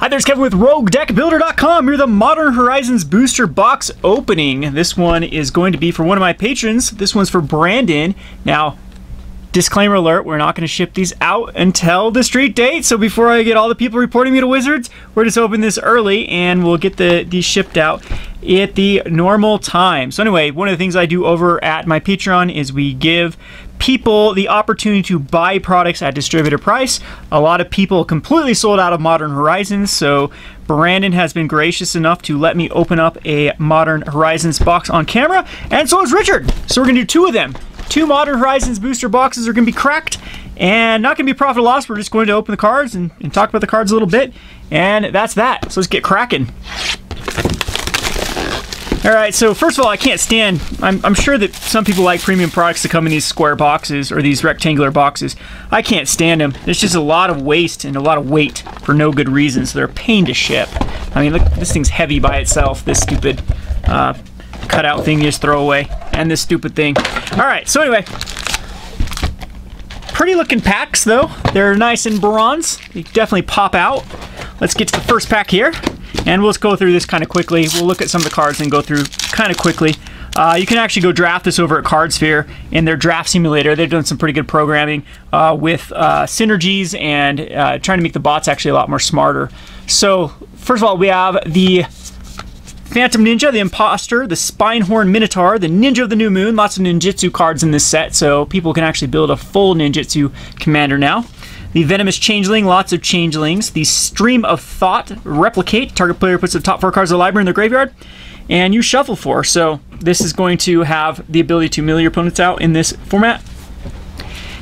Hi, there's Kevin with RogueDeckBuilder.com. We're the Modern Horizons booster box opening. This one is going to be for one of my patrons. This one's for Brandon. Now, disclaimer alert, we're not going to ship these out until the street date. So before I get all the people reporting me to Wizards, we're just open this early and we'll get the these shipped out at the normal time. So anyway, one of the things I do over at my Patreon is we give people the opportunity to buy products at distributor price. A lot of people completely sold out of Modern Horizons, so Brandon has been gracious enough to let me open up a Modern Horizons box on camera, and so is Richard. So we're gonna do two of them. Two Modern Horizons booster boxes are gonna be cracked, and not gonna be profit or loss. We're just going to open the cards and, and talk about the cards a little bit, and that's that. So let's get cracking. All right, so first of all, I can't stand. I'm, I'm, sure that some people like premium products to come in these square boxes or these rectangular boxes. I can't stand them. There's just a lot of waste and a lot of weight for no good reason, so they're a pain to ship. I mean, look, this thing's heavy by itself, this stupid uh, cutout thing you just throw away, and this stupid thing. All right, so anyway, pretty looking packs though. They're nice in bronze. They definitely pop out. Let's get to the first pack here. And we'll just go through this kind of quickly. We'll look at some of the cards and go through kind of quickly. Uh, you can actually go draft this over at CardSphere in their draft simulator. They've done some pretty good programming uh, with uh, synergies and uh, trying to make the bots actually a lot more smarter. So, first of all, we have the Phantom Ninja, the Imposter, the Spinehorn Minotaur, the Ninja of the New Moon. Lots of ninjutsu cards in this set, so people can actually build a full ninjutsu commander now. The Venomous Changeling, lots of changelings. The Stream of Thought, replicate. Target player puts the top four cards of the library in their graveyard, and you shuffle four. So this is going to have the ability to mill your opponents out in this format.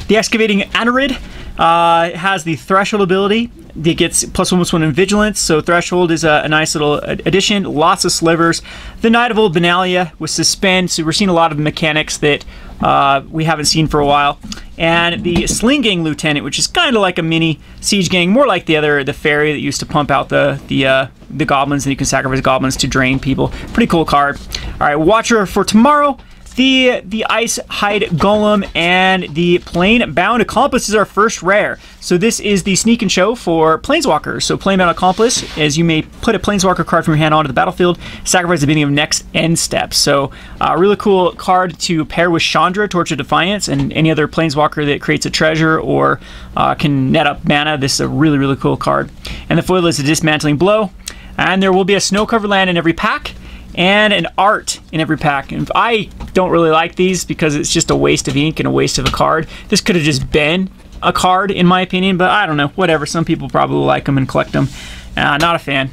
The Excavating Anurid uh, has the Threshold ability. It gets plus one plus one in Vigilance, so Threshold is a, a, nice little addition. Lots of slivers. The Knight of Old Benalia with Suspend, so we're seeing a lot of mechanics that uh, we haven't seen for a while. And the Sling Gang Lieutenant, which is kind of like a mini siege gang, more like the other, the fairy that used to pump out the the uh, the goblins, and you can sacrifice goblins to drain people. Pretty cool card. All right, Watcher for tomorrow the the Ice Hide Golem and the Plane Bound Accomplice is our first rare. So this is the sneak and show for Planeswalkers. So Plane Bound Accomplice, as you may put a Planeswalker card from your hand onto the battlefield, sacrifice the beginning of next end step. So a uh, really cool card to pair with Chandra, Torch of Defiance, and any other Planeswalker that creates a treasure or uh, can net up mana. This is a really, really cool card. And the foil is a Dismantling Blow. And there will be a snow-covered land in every pack and an art in every pack. And I don't really like these because it's just a waste of ink and a waste of a card. This could have just been a card in my opinion, but I don't know, whatever. Some people probably like them and collect them. Uh, not a fan.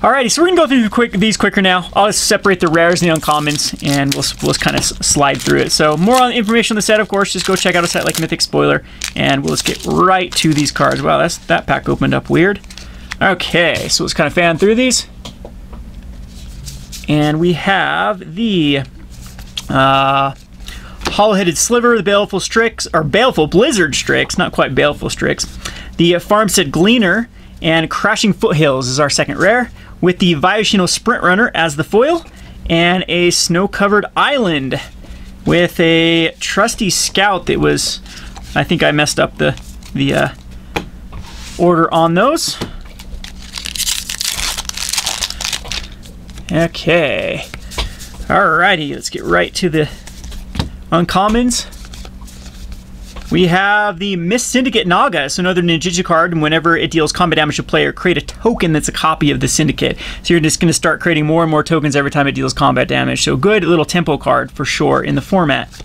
Alrighty, so we're gonna go through the quick, these quicker now. I'll just separate the rares and the uncommons, and we'll, we'll just kind of slide through it. So more on information on the set, of course, just go check out a site like Mythic Spoiler, and we'll just get right to these cards. Wow, that's that pack opened up weird. Okay, so let's kind of fan through these. And we have the uh, Hollow-Headed Sliver, the Baleful Strix, or Baleful Blizzard Strix, not quite Baleful Strix. The Farmstead Gleaner and Crashing Footfalls is our second rare, with the Viashino Sprint Runner as the foil, and a Snow-Covered Island with a Trusty Scout that was, I think I messed up the, the uh, order on those. Okay. Alrighty, let's get right to the uncommons. We have the Mist Syndicate Naga, so another ninjutsu card, and whenever it deals combat damage to a player, create a token that's a copy of the Syndicate. So you're just going to start creating more and more tokens every time it deals combat damage. So good little tempo card for sure in the format.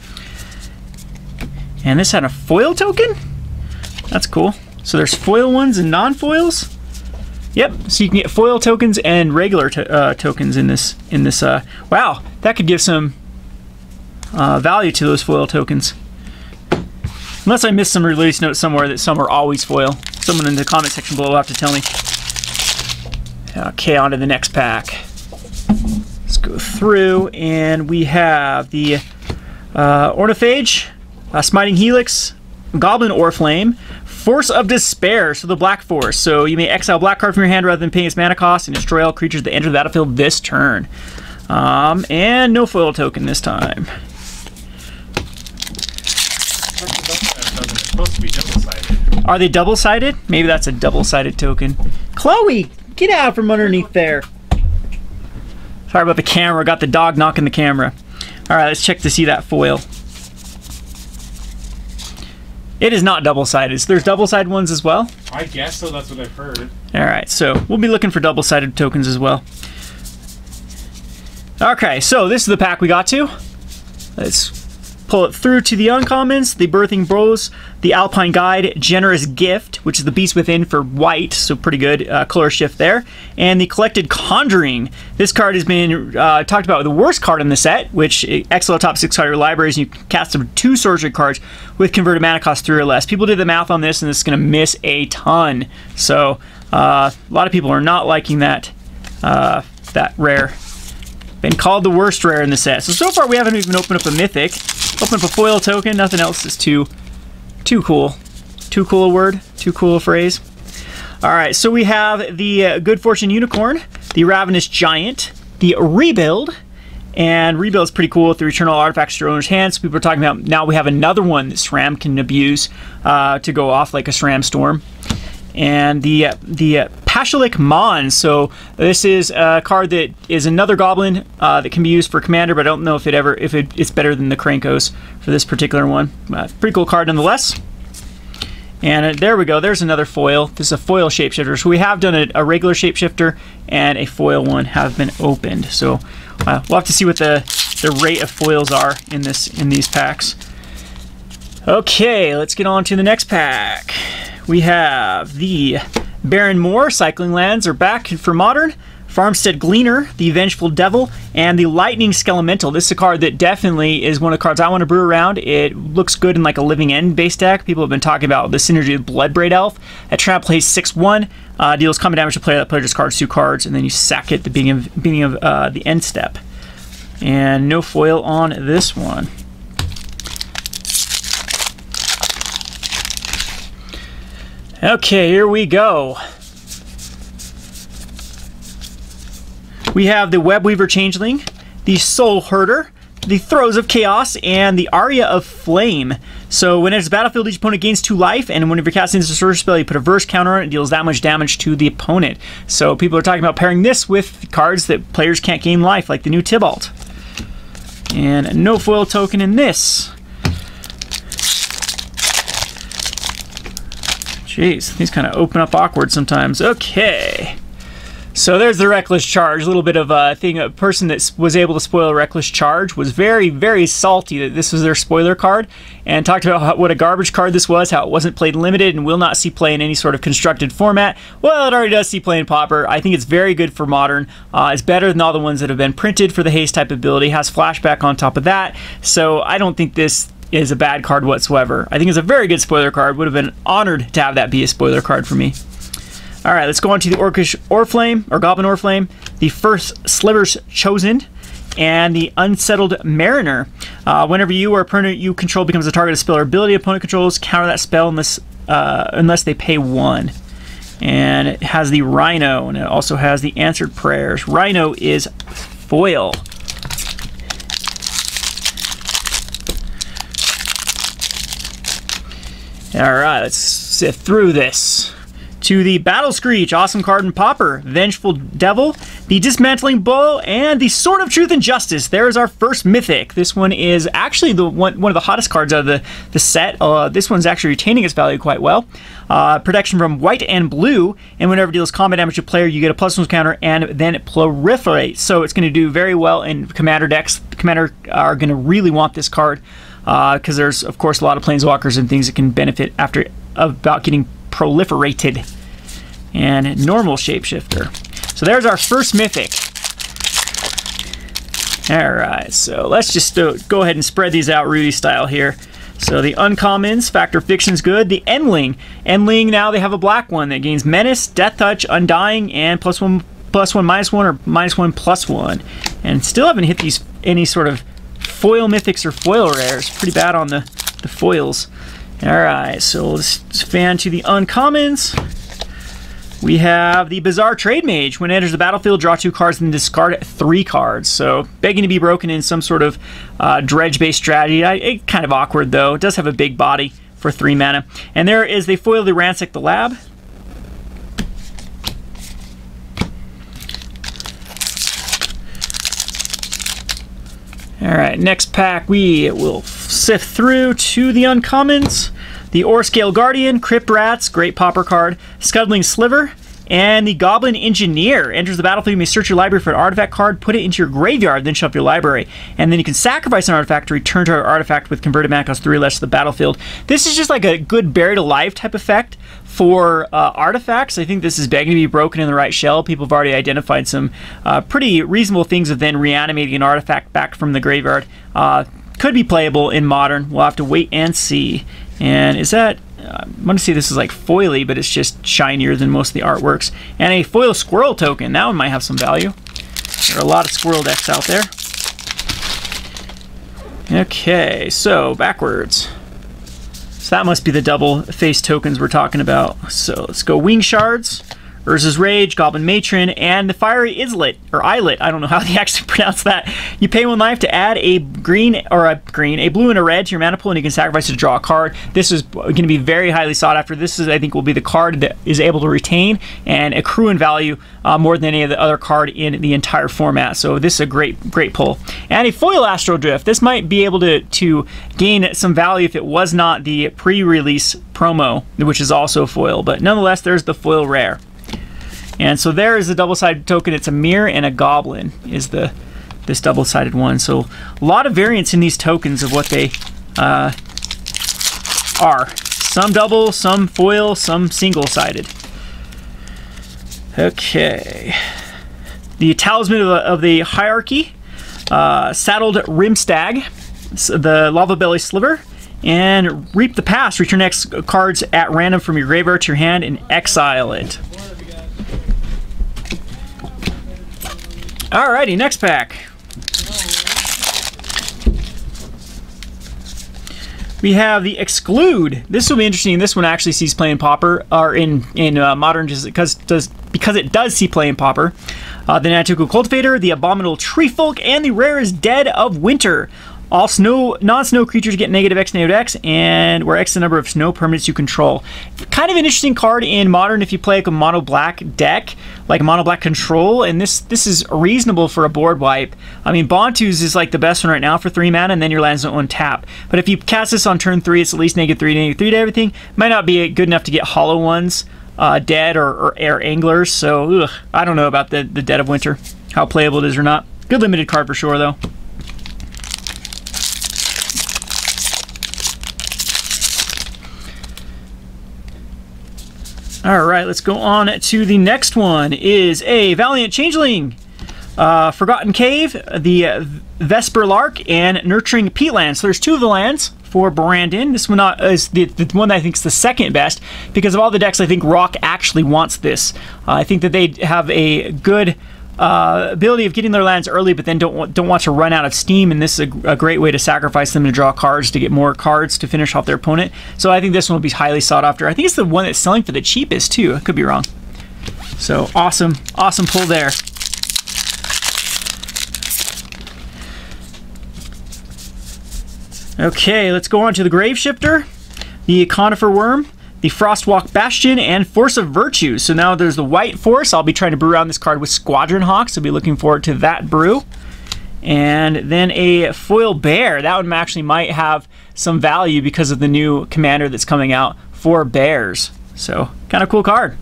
And this had a foil token? That's cool. So there's foil ones and non-foils? Yep. So you can get foil tokens and regular to, uh, tokens in this. In this. Uh, wow, that could give some uh, value to those foil tokens. Unless I missed some release note somewhere that some are always foil. Someone in the comment section below will have to tell me. Okay, on to the next pack. Let's go through, and we have the uh, Ornithage, uh, Smiting Helix, Goblin Oriflamme, Force of Despair, so the Black Force. So you may exile black card from your hand rather than paying its mana cost and destroy all creatures that enter the battlefield this turn. Um, and no foil token this time. Are they double-sided? Maybe that's a double-sided token. Chloe, get out from underneath there. Sorry about the camera. Got the dog knocking the camera. All right, let's check to see that foil. It is not double-sided. So there's double-sided ones as well. I guess so. That's what I've heard. All right, so we'll be looking for double-sided tokens as well. Okay, so this is the pack we got to. Let's pull it through to the uncommons, the Birthing Boughs, the Alpine Guide, Generous Gift, which is the Beast Within for white, so pretty good uh, color shift there, and the Collected Conjuring. This card has been uh, talked about the worst card in the set, which Exile top six card libraries, and you cast up two sorcery cards with converted mana cost three or less. People did the math on this, and this is going to miss a ton. So uh, a lot of people are not liking that uh, that rare. Been called the worst rare in the set. So so far we haven't even opened up a mythic. Open up a foil token. Nothing else is too, too cool. Too cool a word. Too cool a phrase. All right, so we have the uh, Good Fortune Unicorn, the Ravenous Giant, the Rebuild, and Rebuild is pretty cool the Return all artifacts to your owner's hands. People are talking about now we have another one that SRAM can abuse uh, to go off like a SRAM Storm. And the the Pashalik Mon. So this is a card that is another goblin uh, that can be used for commander, but I don't know if it ever if it, it's better than the Krenkos for this particular one. Uh, pretty cool card nonetheless. And uh, there we go. There's another foil. This is a foil shapeshifter. So we have done a, a regular shapeshifter and a foil one have been opened. So uh, we'll have to see what the the rate of foils are in this in these packs. Okay, let's get on to the next pack. We have the Barren Moor, Cycling Lands are back for Modern. Farmstead Gleaner, the Vengeful Devil, and the Lightning Skelemental. This is a card that definitely is one of the cards I want to brew around. It looks good in like a Living End base deck. People have been talking about the synergy of Bloodbraid Elf. At trap plays 6 1, uh, deals combat damage to player that player discards two cards, and then you sack it at the beginning of, beginning of uh, the end step. And no foil on this one. Okay, here we go. We have the Webweaver Changeling, the Soul Herder, the Throes of Chaos, and the Aria of Flame. So when it's battlefield, each opponent gains two life, and whenever you're casting this sorcery spell, you put a verse counter on it, it deals that much damage to the opponent. So people are talking about pairing this with cards that players can't gain life, like the new Tibalt. And no foil token in this. Jeez, these kind of open up awkward sometimes. Okay. So there's the Reckless Charge. A little bit of a thing. A person that was able to spoil Reckless Charge was very, very salty that this was their spoiler card and talked about how, what a garbage card this was, how it wasn't played limited and will not see play in any sort of constructed format. Well, it already does see play in Pauper. I think it's very good for Modern. Uh, it's better than all the ones that have been printed for the haste type ability. Has flashback on top of that. So I don't think this is a bad card whatsoever. I think it's a very good spoiler card. Would have been honored to have that be a spoiler card for me. All right, let's go on to the Orcish Oriflamme, or Goblin Oriflamme, the first Slivers Chosen, and the Unsettled Mariner. Uh, whenever you or a opponent you control becomes a target of spell or ability opponent controls, counter that spell unless, uh, unless they pay one. And it has the Rhino, and it also has the Answered Prayers. Rhino is foil. All right, let's sift through this. To the Battle Screech, awesome card and Pauper, Vengeful Devil, the Dismantling Blow, and the Sword of Truth and Justice. There's our first Mythic. This one is actually the one, one of the hottest cards out of the, the set. Uh, this one's actually retaining its value quite well. Uh, protection from white and blue, and whenever it deals combat damage to a player, you get a plus one counter, and then it proliferates. So it's going to do very well in Commander decks. Commander are going to really want this card because uh, there's of course a lot of planeswalkers and things that can benefit after about getting proliferated and normal shapeshifter. So there's our first mythic. All right so let's just uh, go ahead and spread these out rudy style here. So the uncommons Factor fiction's good. The endling. Endling now they have a black one that gains menace death touch undying and plus one plus one minus one or minus one plus one. And still haven't hit these any sort of foil mythics or foil rares. Pretty bad on the, the foils. Alright, so let's fan to the uncommons. We have the Bazaar Trademage. When it enters the battlefield, draw two cards and discard three cards. So, begging to be broken in some sort of uh, dredge-based strategy. I, it, kind of awkward, though. It does have a big body for three mana. And there is the foil the Ransack the Lab. All right, next pack we will sift through to the uncommons. The Orescale Guardian, Crypt Rats, great pauper card, Scuttling Sliver, and the Goblin Engineer enters the battlefield. You may search your library for an artifact card, put it into your graveyard, then shuffle your library. And then you can sacrifice an artifact to return to our artifact with converted mana cost 3 less to the battlefield. This is just like a good buried alive type effect for uh, artifacts. I think this is begging to be broken in the right shell. People have already identified some uh, pretty reasonable things of then reanimating an artifact back from the graveyard. Uh, could be playable in modern. We'll have to wait and see. And is that I want to see this is like foily, but it's just shinier than most of the artworks. And a foil squirrel token. That one might have some value. There are a lot of squirrel decks out there. Okay, so backwards. So that must be the double face tokens we're talking about. So let's go Wing Shards. Urza's Rage, Goblin Matron, and the Fiery Islet, or Islet, I don't know how they actually pronounce that. You pay one life to add a green, or a green, a blue and a red to your mana pool, and you can sacrifice to draw a card. This is going to be very highly sought after. This is, I think, will be the card that is able to retain and accrue in value uh, more than any of the other card in the entire format. So this is a great, great pull. And a Foil Astral Drift. This might be able to, to gain some value if it was not the pre-release promo, which is also foil, but nonetheless, there's the foil rare. And so there is a double-sided token. It's a mirror and a goblin is the this double-sided one. So a lot of variance in these tokens of what they uh, are. Some double, some foil, some single-sided. Okay. The Talisman of the, of the Hierarchy, uh, Saddled Rimstag, the Lava Belly Sliver, and Reap the Past. Return X cards at random from your graveyard to your hand and exile it. Alrighty, next pack. We have the Exclude. This will be interesting. This one actually sees play in Pauper, or in in uh, Modern, just because does because it does see play in Pauper. Uh, the Nantuko Cultivator, the Abominable Tree Folk, and the rare is Dead of Winter. All snow, non-snow creatures get negative X, negative X, and where X is the number of snow permanents you control. Kind of an interesting card in Modern if you play like a mono black deck, like mono black control, and this this is reasonable for a board wipe. I mean, Bontu's is like the best one right now for three mana, and then your lands don't untap. But if you cast this on turn three, it's at least negative three, negative three to everything. Might not be good enough to get hollow ones uh, dead or, or air anglers. So ugh, I don't know about the the Dead of Winter, how playable it is or not. Good limited card for sure though. All right, let's go on to the next one. Is a Valiant Changeling, uh, Forgotten Cave, the Vesper Lark, and Nurturing Peatland. So there's two of the lands for Brandon. This one uh, is the, the one that I think is the second best because of all the decks. I think Rock actually wants this. Uh, I think that they have a good uh, ability of getting their lands early, but then don't want, don't want to run out of steam. And this is a, a, great way to sacrifice them to draw cards to get more cards to finish off their opponent. So I think this one will be highly sought after. I think it's the one that's selling for the cheapest too. I could be wrong. So awesome, awesome pull there. Okay, let's go on to the Grave Shifter, the Conifer Wurm the Frostwalk Bastion, and Force of Virtue. So now there's the White Force. I'll be trying to brew around this card with Squadron Hawks. I'll be looking forward to that brew. And then a Foil Bear. That one actually might have some value because of the new commander that's coming out for bears. So kind of cool card.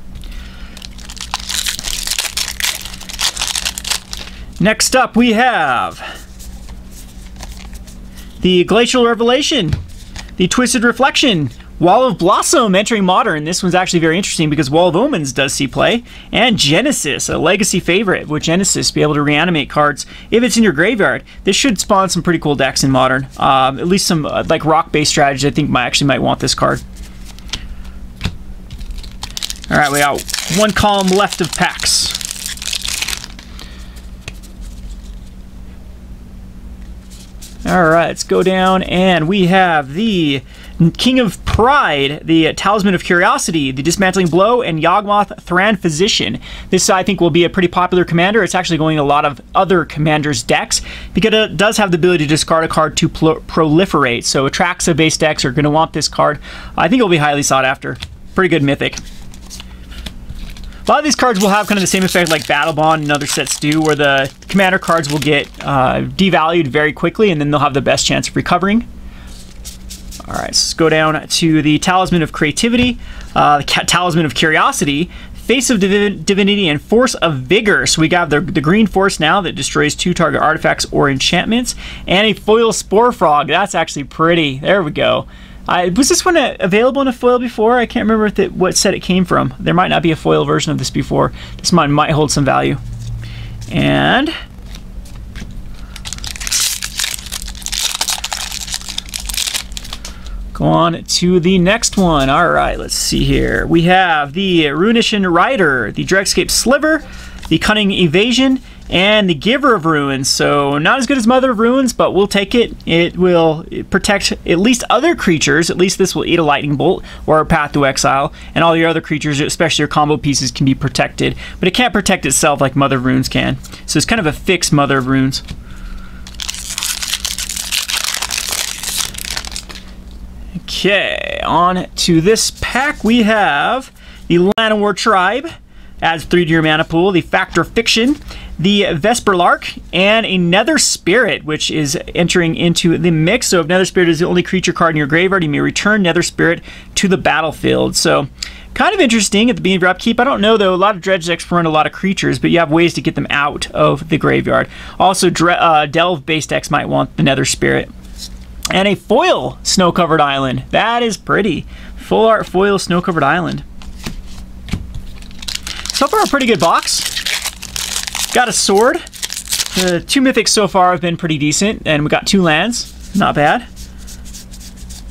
Next up we have the Glacial Revelation, the Twisted Reflection, Wall of Blossom entering Modern. This one's actually very interesting because Wall of Omens does see play. And Genesis, a legacy favorite. With Genesis, be able to reanimate cards if it's in your graveyard. This should spawn some pretty cool decks in Modern. Um, at least some uh, like rock-based strategies I think might actually might want this card. All right, we got one column left of packs. All right, let's go down and we have the King of Pride, the Talisman of Curiosity, the Dismantling Blow, and Yawgmoth Thran Physician. This, I think, will be a pretty popular commander. It's actually going in a lot of other commanders' decks because it does have the ability to discard a card to proliferate. So Atraxa-based decks are going to want this card. I think it'll be highly sought after. Pretty good mythic. A lot of these cards will have kind of the same effect like Battle Bond and other sets do, where the commander cards will get uh, devalued very quickly and then they'll have the best chance of recovering. All right, so let's go down to the Talisman of Creativity, uh, the Talisman of Curiosity, Face of Divi Divinity, and Force of Vigor. So we got the, the green force now that destroys two target artifacts or enchantments, and a foil Spore Frog. That's actually pretty. There we go. I, was this one available in a foil before? I can't remember the, what set it came from. There might not be a foil version of this before. This one might hold some value. And Go on to the next one. All right, let's see here. We have the Ruination Rider, the Dregscape Sliver, the Cunning Evasion, and the Giver of Runes. So not as good as Mother of Runes, but we'll take it. It will protect at least other creatures. At least this will eat a Lightning Bolt or a Path to Exile, and all your other creatures, especially your combo pieces, can be protected. But it can't protect itself like Mother of Runes can. So it's kind of a fixed Mother of Runes. Okay, on to this pack we have the Llanowar Tribe, adds 3 to your mana pool, the Factor Fiction, the Vesper Lark, and a Nether Spirit, which is entering into the mix. So if Nether Spirit is the only creature card in your graveyard, you may return Nether Spirit to the battlefield. So kind of interesting at the beginning of your upkeep. I don't know though, a lot of dredge decks run a lot of creatures, but you have ways to get them out of the graveyard. Also, uh, Delve-based decks might want the Nether Spirit. And a foil snow-covered island. That is pretty. Full art foil snow-covered island. So far, a pretty good box. Got a sword. The two mythics so far have been pretty decent, and we got two lands. Not bad.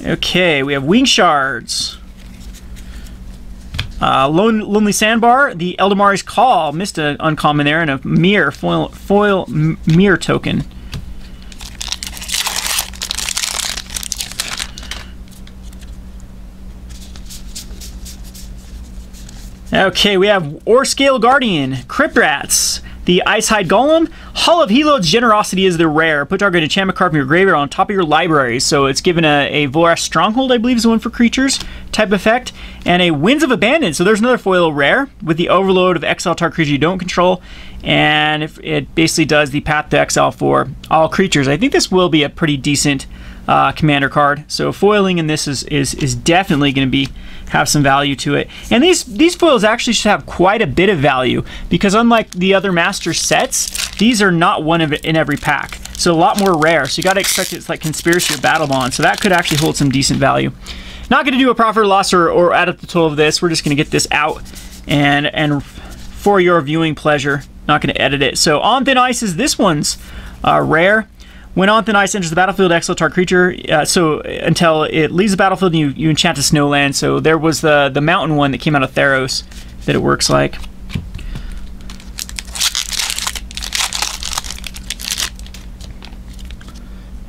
Okay, we have wing shards. Uh, Lone, Lonely Sandbar, the Eladamri's Call, missed an uncommon there, and a mirror, foil, foil mirror token. Okay, we have Orescale Guardian, Crypt Rats, the Icehide Golem, Hall of Heliod's Generosity is the rare. Put target enchantment card from your graveyard on top of your library. So it's given a, a Volrath's Stronghold, I believe is the one for creatures type effect, and a Winds of Abandon. So there's another foil rare with the Overload of Exile target creature you don't control, and it basically does the Path to Exile for all creatures. I think this will be a pretty decent uh, commander card. So foiling in this is is, is definitely going to be have some value to it. And these these foils actually should have quite a bit of value because unlike the other master sets, these are not one of in every pack. So a lot more rare. So you got to expect it's like Conspiracy or Battle Bond. So that could actually hold some decent value. Not going to do a profit or loss or, or add up the total of this. We're just going to get this out and and for your viewing pleasure. Not going to edit it. So on thin ice is this one's uh, rare. When on thin ice enters the battlefield, exile target creature. Uh, so until it leaves the battlefield, you you enchant a snowland. So there was the the mountain one that came out of Theros that it works like.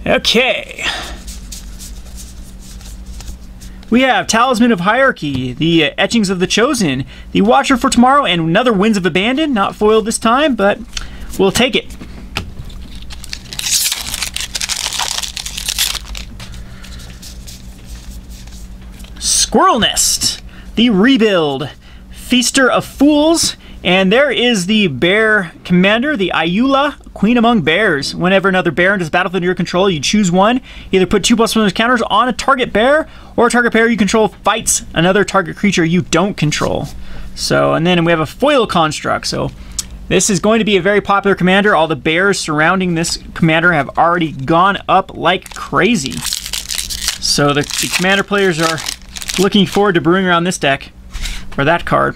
Okay. We have Talisman of Hierarchy, the Etchings of the Chosen, the Watcher for Tomorrow, and another Winds of Abandon. Not foiled this time, but we'll take it. Squirrel Nest, the Rebuild, Feaster of Fools, and there is the bear commander, the Ayula, Queen Among Bears. Whenever another bear enters battlefield under your control, you choose one. Either put two plus one of those counters on a target bear, or a target bear you control fights another target creature you don't control. So, and then we have a foil construct. So, this is going to be a very popular commander. All the bears surrounding this commander have already gone up like crazy. So the, the commander players are Looking forward to brewing around this deck or that card.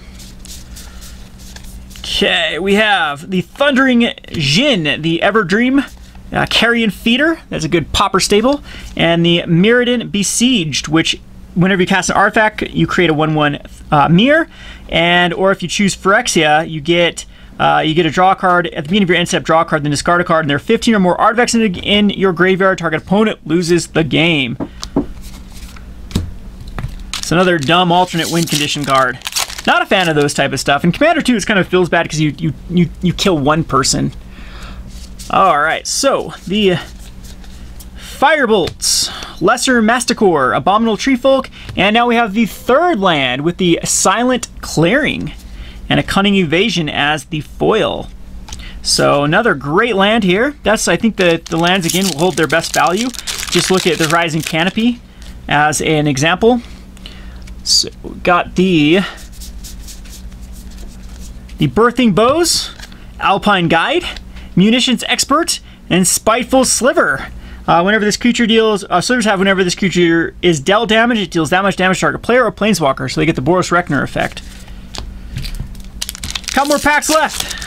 Okay, we have the Thundering Djinn, the Everdream uh, Carrion Feeder. That's a good pauper staple. And the Mirrodin Besieged, which whenever you cast an artifact, you create a 1-1 uh, mirror. And or if you choose Phyrexia, you get uh, you get a draw card at the beginning of your end step, draw card, then discard a card, and there are 15 or more artifacts in, in your graveyard. Target opponent loses the game. It's another dumb alternate win condition card. Not a fan of those type of stuff. And Commander 2, is kind of feels bad because you, you, you, you kill one person. Alright, so the Firebolts, Lesser Masticore, Abominable Treefolk, and now we have the third land with the Silent Clearing. and a Cunning Evasion as the foil. So another great land here. That's I think the, the lands again will hold their best value. Just look at the Horizon Canopy as an example. So got the the Birthing Boughs, Alpine Guide, Munitions Expert, and Spiteful Sliver. Uh, whenever this creature deals, uh, slivers have whenever this creature is dealt damage, it deals that much damage to target player or planeswalker, so they get the Boros Reckoner effect. Couple more packs left.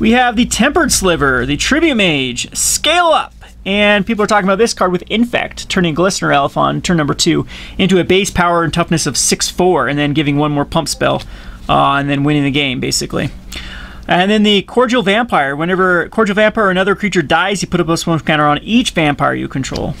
We have the Tempered Sliver, the Tribute Mage, Scale Up, and people are talking about this card with Infect, turning Glistener Elf on turn number two into a base power and toughness of 6-4, and then giving one more pump spell, uh, and then winning the game, basically. And then the Cordial Vampire. Whenever Cordial Vampire or another creature dies, you put a plus one counter on each vampire you control.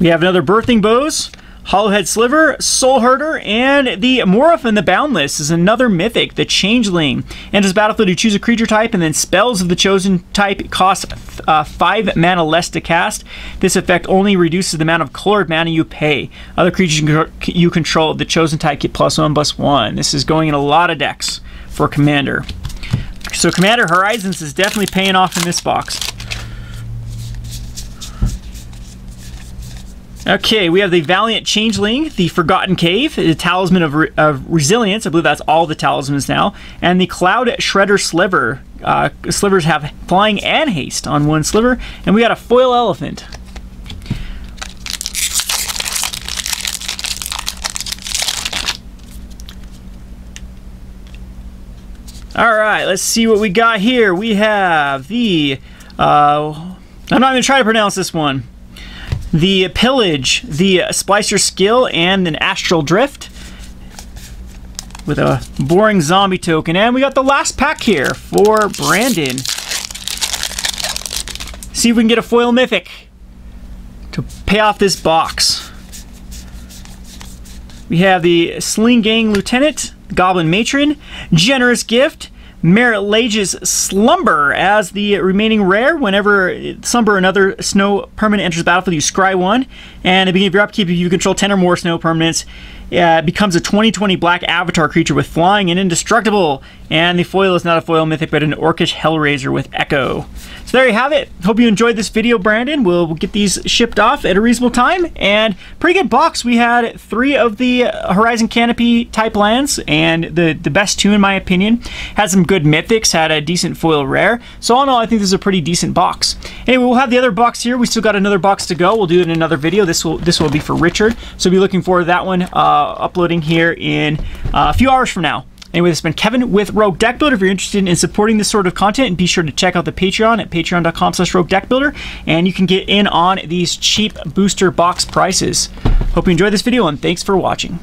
We have another Birthing Boughs, Hollowhead Sliver, Soul Herder, and the Morophon the Boundless is another mythic, the Changeling. Enters battlefield, you choose a creature type, and then spells of the chosen type cost uh, 5 mana less to cast. This effect only reduces the amount of colored mana you pay. Other creatures you control of the chosen type get plus 1 plus 1. This is going in a lot of decks for Commander. So Commander Horizons is definitely paying off in this box. Okay, we have the Valiant Changeling, the Forgotten Cave, the Talisman of, Re of, Resilience. I believe that's all the talismans now. And the Cloud Shredder Sliver. Uh, slivers have flying and haste on one sliver. And we got a Foil Elephant. All right, let's see what we got here. We have the. Uh, I'm not going to try to pronounce this one the Pillage, the Splicer Skill, and an Astral Drift with a boring zombie token. And we got the last pack here for Brandon. See if we can get a foil mythic to pay off this box. We have the Sling Gang Lieutenant, Goblin Matron, Generous Gift, Marit Lage's Slumber as the remaining rare. Whenever Slumber another snow permanent enters the battlefield, you scry one. And at the beginning of your upkeep, if you control 10 or more snow permanents, uh, it becomes a 2020 black avatar creature with flying and indestructible. And the foil is not a foil mythic, but an Orcish Hellraiser with Echo. So there you have it. Hope you enjoyed this video, Brandon. We'll get these shipped off at a reasonable time. And pretty good box. We had three of the Horizon Canopy type lands, and the, the best two, in my opinion. Had some good mythics, had a decent foil rare. So all in all, I think this is a pretty decent box. Anyway, we'll have the other box here. We still got another box to go. We'll do it in another video. This will this will be for Richard. So be looking forward to that one uh, uploading here in uh, a few hours from now. Anyway, this has been Kevin with Rogue Deck Builder. If you're interested in supporting this sort of content, be sure to check out the Patreon at patreon.com slash rogue deck builder, and you can get in on these cheap booster box prices. Hope you enjoyed this video, and thanks for watching.